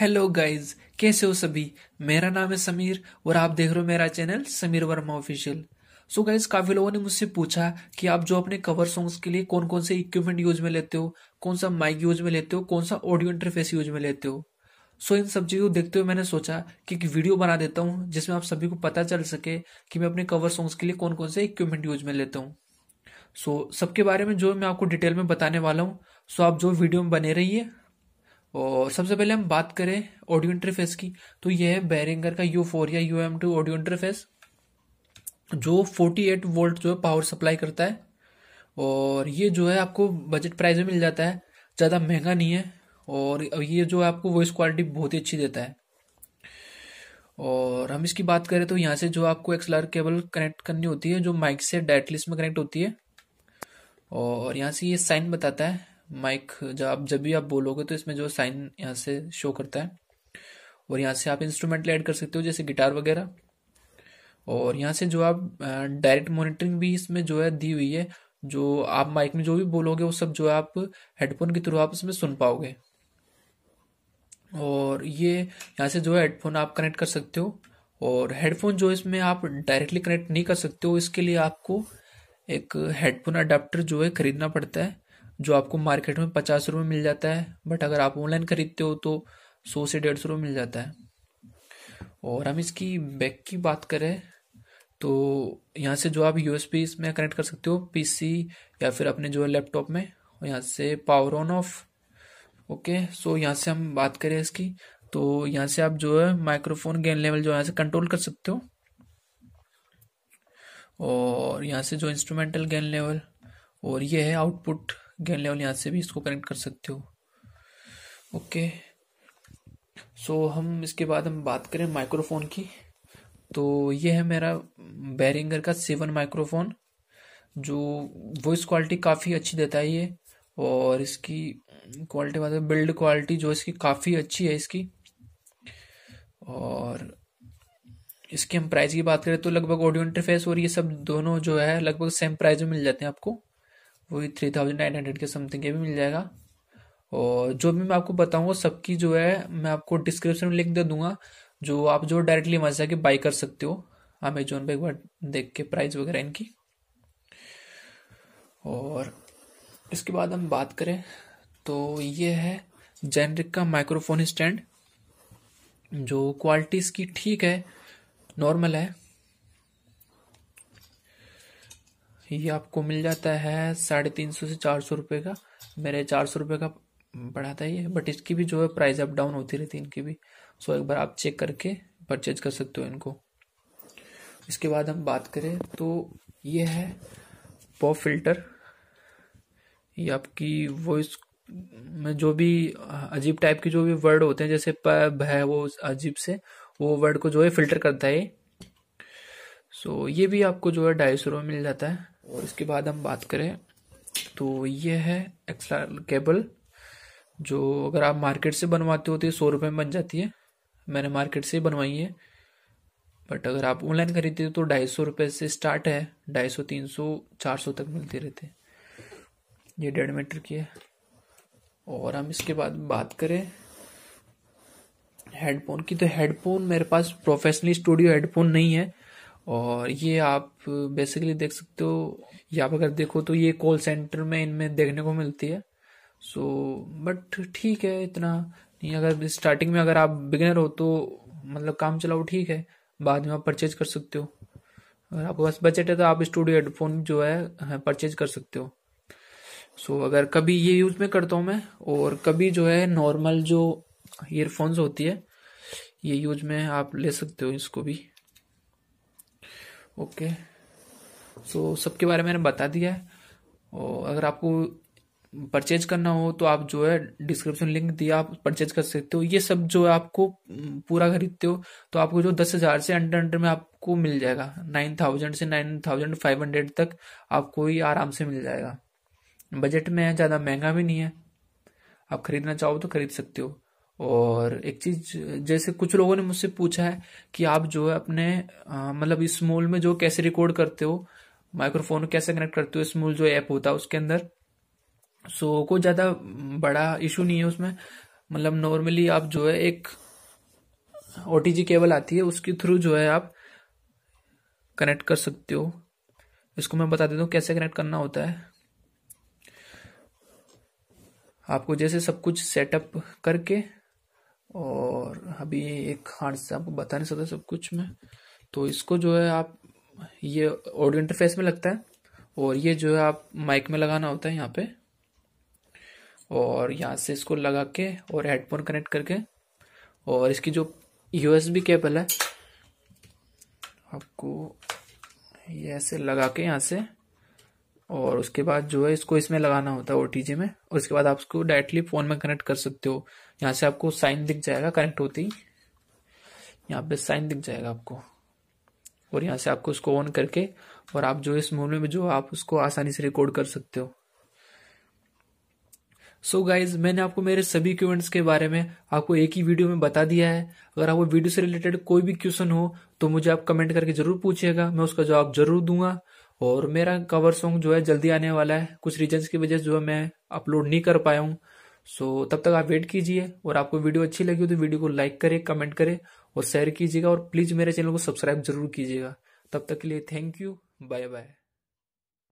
Hello guys कैसे हो सभी? मेरा नाम है समीर और आप देख रहे हो मेरा channel Sameer Verma official so guys काफ़ी लोगों ने मुझसे पूछा कि आप जो अपने कवर सॉन्ग्स के लिए कौन कौन से इक्विपमेंट यूज़ में लेते हो कौन सा माइक यूज़ में लेते हो कौन सा ऑडियो इंटरफेस यूज़ में लेते हो? सो so, इन सब चीज़ों को देखते हुए मैंने सोचा कि एक वीडियो बना देता हूँ जिसमें आप सभी को पता चल सके कि मैं अपने कवर सॉन्ग्स के लिए कौन कौन से इक्विपमेंट यूज़ में लेता हूँ. सो so, सबके बारे में जो मैं आपको डिटेल में बताने वाला हूँ सो so, आप जो वीडियो में बने रहिए और सबसे पहले हम बात करें ऑडियो इंटरफेस की तो यह है बैरिंगर का यू फोर या U M two audio interface जो 48 वोल्ट जो है पावर सप्लाई करता है। और ये जो है आपको बजट प्राइस में मिल जाता है, ज़्यादा महँगा नहीं है, और ये जो है आपको वॉइस क्वालिटी बहुत ही अच्छी देता है। और हम इसकी बात करें तो यहाँ से जो आपको एक्सलर केबल कनेक्ट करनी होती है, जो माइक से डायरेक्टली इसमें कनेक्ट होती है, और यहाँ से ये साइन बताता है। माइक, जब आप, जब भी आप बोलोगे तो इसमें जो साइन यहाँ से शो करता है, और यहाँ से आप इंस्ट्रूमेंट ऐड कर सकते हो, जैसे गिटार वगैरह। और यहाँ से जो आप डायरेक्ट मॉनिटरिंग भी इसमें जो है दी हुई है, जो आप माइक में जो भी बोलोगे, वो सब जो है आप हेडफोन के थ्रू आप इसमें सुन पाओगे। और ये यहाँ से जो है हेडफोन आप कनेक्ट कर सकते हो, और हेडफोन जो इसमें आप डायरेक्टली कनेक्ट नहीं कर सकते हो, इसके लिए आपको एक हेडफोन अडाप्टर जो है खरीदना पड़ता है। जो आपको मार्केट में पचास रुपये मिल जाता है, बट अगर आप ऑनलाइन खरीदते हो तो सौ से डेढ़ सौ रुपये मिल जाता है। और हम इसकी बैक की बात करें तो यहाँ से जो आप यूएसबी इसमें कनेक्ट कर सकते हो पीसी या फिर अपने जो है लैपटॉप में और यहाँ से power on off okay? So यहाँ से हम बात करें इसकी तो यहाँ से आप जो है माइक्रोफोन गेन लेवल जो यहाँ से कंट्रोल कर सकते हो। और यहाँ से जो इंस्ट्रूमेंटल गेन लेवल और ये है आउटपुट गेन लेवल यहाँ से भी इसको कनेक्ट कर सकते हो। ओके सो हम इसके बाद हम बात करें माइक्रोफोन की। तो ये है मेरा बैरिंगर का सेवन माइक्रोफोन जो वॉइस क्वालिटी काफ़ी अच्छी देता है ये, और इसकी क्वालिटी बात बिल्ड क्वालिटी जो इसकी काफ़ी अच्छी है इसकी। और इसकी हम प्राइस की बात करें तो लगभग ऑडियो इंटरफेस और ये सब दोनों जो है लगभग सेम प्राइस में मिल जाते हैं आपको। वही थ्री थाउज़ेंड नाइन हंड्रेड के समथिंग के भी मिल जाएगा। और जो भी मैं आपको बताऊँगा सबकी जो है, मैं आपको डिस्क्रिप्शन में लिंक दे दूँगा, जो आप जो डायरेक्टली से जाके बाई कर सकते हो अमेजोन पे एक बार देख के प्राइस वगैरह इनकी। और इसके बाद हम बात करें तो ये है जेनरिक का माइक्रोफोन स्टैंड जो क्वालिटी इसकी ठीक है नॉर्मल है। ये आपको मिल जाता है साढ़े तीन सौ से चार सौ रुपये का। मेरे चार सौ रुपये का पड़ा था ये बट इसकी भी जो है प्राइस अप डाउन होती रहती है इनकी भी। सो एक बार आप चेक करके परचेज कर सकते हो इनको। इसके बाद हम बात करें तो ये है पॉप फ़िल्टर ये आपकी वॉइस में जो भी अजीब टाइप के जो भी वर्ड होते हैं जैसे पब है वो अजीब से वो वर्ड को जो है फ़िल्टर करता है सो so, ये भी आपको जो है ढाई सौ रुपये मिल जाता है। और इसके बाद हम बात करें तो ये है एक्स्ट्रा केबल जो अगर आप मार्केट से बनवाते हो तो ये सौ रुपये में बन जाती है। मैंने मार्केट से बनवाई है। बट अगर आप ऑनलाइन खरीदते हो तो ढाई सौ रुपये से स्टार्ट है। ढाई सौ, तीन सौ, चार सौ तक मिलते रहते हैं। ये डेढ़ मीटर की है। और हम इसके बाद बात करें हेडफोन की। तो हेडफोन मेरे पास प्रोफेशनली स्टूडियो हेडफोन नहीं है। और ये आप बेसिकली देख सकते हो या आप अगर देखो तो ये कॉल सेंटर में इनमें देखने को मिलती है। सो बट ठीक है इतना नहीं अगर स्टार्टिंग में अगर आप बिगिनर हो तो मतलब काम चलाओ ठीक है बाद में आप परचेज कर सकते हो। अगर आपके पास बजट है तो आप स्टूडियो हेडफोन जो है परचेज कर सकते हो। सो so, अगर कभी ये यूज़ में करता हूँ मैं और कभी जो है नॉर्मल जो ईयरफोन्स होती है ये यूज़ में आप ले सकते हो इसको भी। ओके सो सबके बारे में मैंने बता दिया है। और अगर आपको परचेज करना हो तो आप जो है डिस्क्रिप्शन लिंक दिया आप परचेज कर सकते हो। ये सब जो है आपको पूरा खरीदते हो तो आपको जो दस हज़ार से अंडर अंडर में आपको मिल जाएगा। नाइन थाउज़ेंड से नाइन थाउज़ेंड फाइव हंड्रेड तक आपको ही आराम से मिल जाएगा। बजट में है, ज़्यादा महँगा भी नहीं है। आप खरीदना चाहो तो खरीद सकते हो। और एक चीज़, जैसे कुछ लोगों ने मुझसे पूछा है कि आप जो है अपने मतलब स्मॉल में जो कैसे रिकॉर्ड करते हो माइक्रोफोन कैसे कनेक्ट करते हो स्मॉल जो ऐप होता है उसके अंदर। सो कोई ज़्यादा बड़ा इशू नहीं है उसमें। मतलब नॉर्मली आप जो है एक ओ केबल आती है, उसके थ्रू जो है आप कनेक्ट कर सकते हो। इसको मैं बता देता हूँ कैसे कनेक्ट करना होता है। आपको जैसे सब कुछ सेटअप करके और अभी एक हाथ से आपको बता नहीं सकता सब कुछ में। तो इसको जो है आप, ये ऑडियो इंटरफेस में लगता है और ये जो है आप माइक में लगाना होता है यहाँ पे। और यहाँ से इसको लगा के और हेडफोन कनेक्ट करके। और इसकी जो यूएसबी केबल है, आपको ये ऐसे लगा के यहाँ से और उसके बाद जो है इसको इसमें लगाना होता है ओटीजी में। और उसके बाद आप उसको डायरेक्टली फ़ोन में कनेक्ट कर सकते हो। यहाँ से आपको साइन दिख जाएगा कनेक्ट होती ही। यहाँ पे साइन दिख जाएगा आपको। और यहाँ से आपको उसको ऑन करके और आप जो इस मोबाइल में जो आप उसको आसानी से रिकॉर्ड कर सकते हो। सो so गाइज़ मैंने आपको मेरे सभी क्वेंट्स के बारे में आपको एक ही वीडियो में बता दिया है। अगर आपको वीडियो से रिलेटेड कोई भी क्वेश्चन हो तो मुझे आप कमेंट करके ज़रूर पूछिएगा। मैं उसका जवाब ज़रूर दूँगा। और मेरा कवर सॉन्ग जो है जल्दी आने वाला है। कुछ रीजन की वजह से जो है मैं अपलोड नहीं कर पाया हूँ। सो तब तक आप वेट कीजिए और आपको वीडियो अच्छी लगी हो तो वीडियो को लाइक करें कमेंट करें और शेयर कीजिएगा और प्लीज़ मेरे चैनल को सब्सक्राइब ज़रूर कीजिएगा। तब तक के लिए थैंक यू बाय बाय